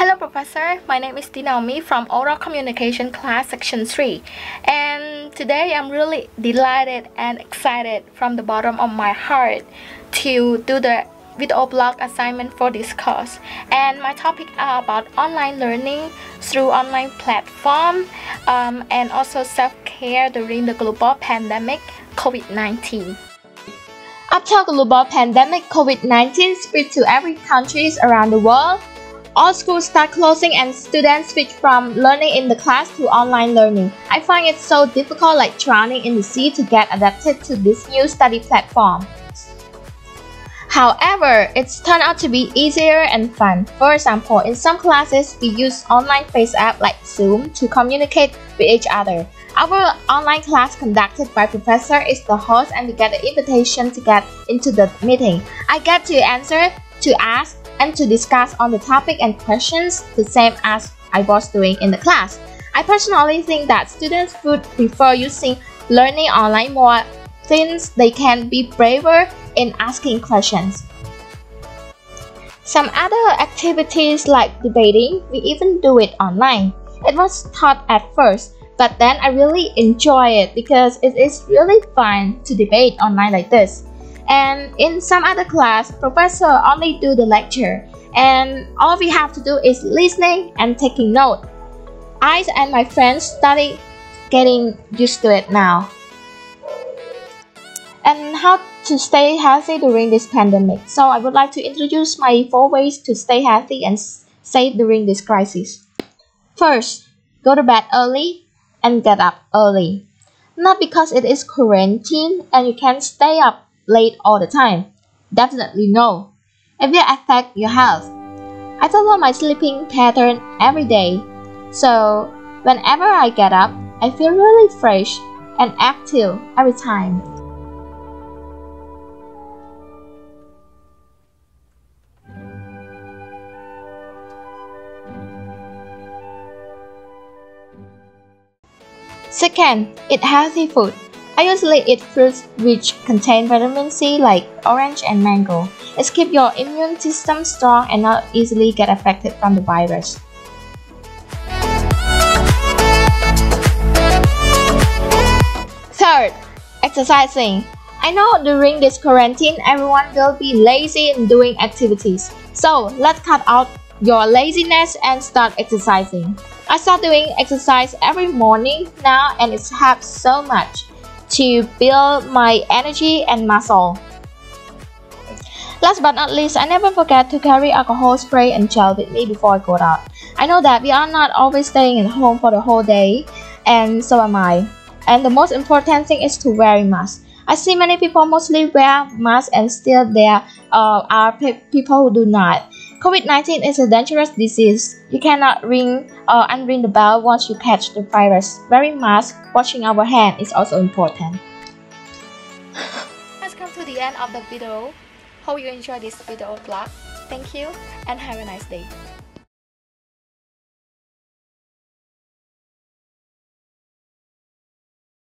Hello Professor, my name is Tynaomy from Oral Communication Class Section 3 and today I'm really delighted and excited from the bottom of my heart to do the video blog assignment for this course. And my topic are about online learning through online platform um, and also self-care during the global pandemic COVID-19. After global pandemic COVID-19 spread to every countries around the world, all schools start closing and students switch from learning in the class to online learning. I find it so difficult like drowning in the sea to get adapted to this new study platform. However, it's turned out to be easier and fun. For example, in some classes, we use online face app like Zoom to communicate with each other. Our online class conducted by professor is the host and we get the invitation to get into the meeting. I get to answer, to ask, and to discuss on the topic and questions the same as I was doing in the class. I personally think that students would prefer using learning online more since they can be braver in asking questions. Some other activities like debating, we even do it online. It was taught at first, but then I really enjoy it because it is really fun to debate online like this. And in some other class, professor only do the lecture and all we have to do is listening and taking note. I and my friends started getting used to it now. And how to stay healthy during this pandemic. So I would like to introduce my four ways to stay healthy and safe during this crisis. First, go to bed early and get up early. Not because it is quarantine and you can't stay up late all the time. Definitely no. It will affect your health. I follow my sleeping pattern every day, so whenever I get up, I feel really fresh and active every time. Second, eat healthy food. I usually eat fruits which contain vitamin C like orange and mango. It keeps your immune system strong and not easily get affected from the virus. Third, exercising. I know during this quarantine everyone will be lazy in doing activities. So let's cut out your laziness and start exercising. I start doing exercise every morning now and it helps so much to build my energy and muscle. Last but not least, I never forget to carry alcohol spray and gel with me before I go out. I know that we are not always staying at home for the whole day, and so am I. And the most important thing is to wear a mask. I see many people mostly wear masks and still there uh, are pe people who do not. COVID-19 is a dangerous disease. You cannot ring or unring the bell once you catch the virus. Wearing masks, washing our hands is also important. Let's come to the end of the video. Hope you enjoy this video blog. Thank you and have a nice day.